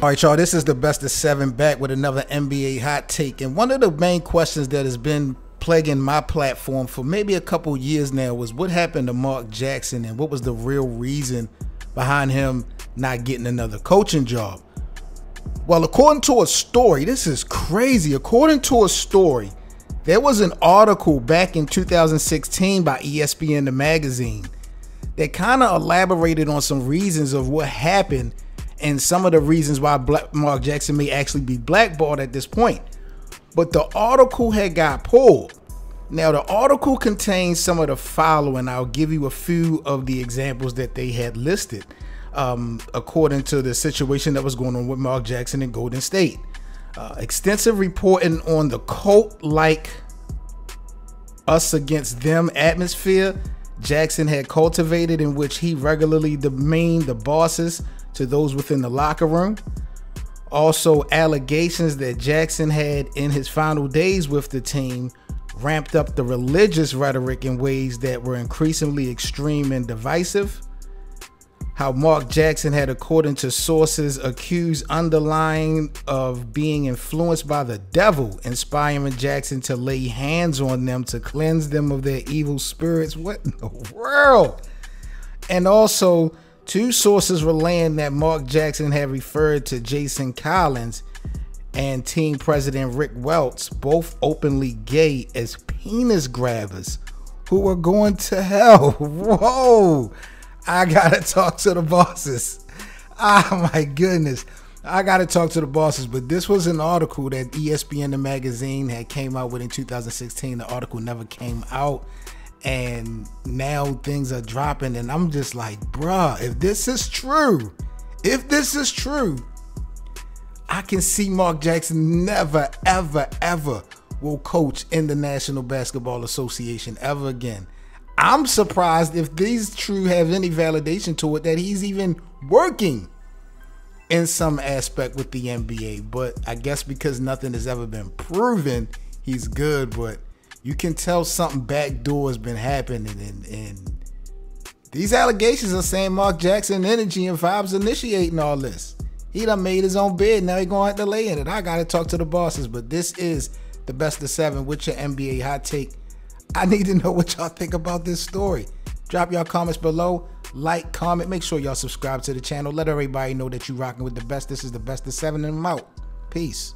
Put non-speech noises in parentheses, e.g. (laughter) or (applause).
All right, y'all, this is the best of seven back with another NBA hot take. And one of the main questions that has been plaguing my platform for maybe a couple years now was what happened to Mark Jackson and what was the real reason behind him not getting another coaching job. Well, according to a story, this is crazy. According to a story, there was an article back in 2016 by ESPN the magazine that kind of elaborated on some reasons of what happened and some of the reasons why Black Mark Jackson may actually be blackballed at this point. But the article had got pulled. Now, the article contains some of the following. I'll give you a few of the examples that they had listed um, according to the situation that was going on with Mark Jackson and Golden State. Uh, extensive reporting on the cult like us against them atmosphere Jackson had cultivated, in which he regularly demeaned the bosses to those within the locker room. Also, allegations that Jackson had in his final days with the team ramped up the religious rhetoric in ways that were increasingly extreme and divisive. How Mark Jackson had, according to sources, accused underlying of being influenced by the devil, inspiring Jackson to lay hands on them to cleanse them of their evil spirits. What in the world? And also, Two sources relaying that Mark Jackson had referred to Jason Collins and team president Rick Welts, both openly gay, as penis grabbers who were going to hell. (laughs) Whoa! I gotta talk to the bosses. Oh my goodness. I gotta talk to the bosses, but this was an article that ESPN the magazine had came out with in 2016. The article never came out and now things are dropping and i'm just like bruh if this is true if this is true i can see mark jackson never ever ever will coach in the national basketball association ever again. I'm surprised if these true have any validation to it that he's even working in some aspect with the nba but i guess because nothing has ever been proven he's good but you can tell something backdoor has been happening and, and these allegations are saying Mark Jackson energy and vibes initiating all this. He done made his own bed. Now he gonna have to lay in it. I gotta talk to the bosses, but this is the best of seven with your NBA hot take. I need to know what y'all think about this story. Drop y'all comments below. Like, comment. Make sure y'all subscribe to the channel. Let everybody know that you rocking with the best. This is the best of seven and I'm out. Peace.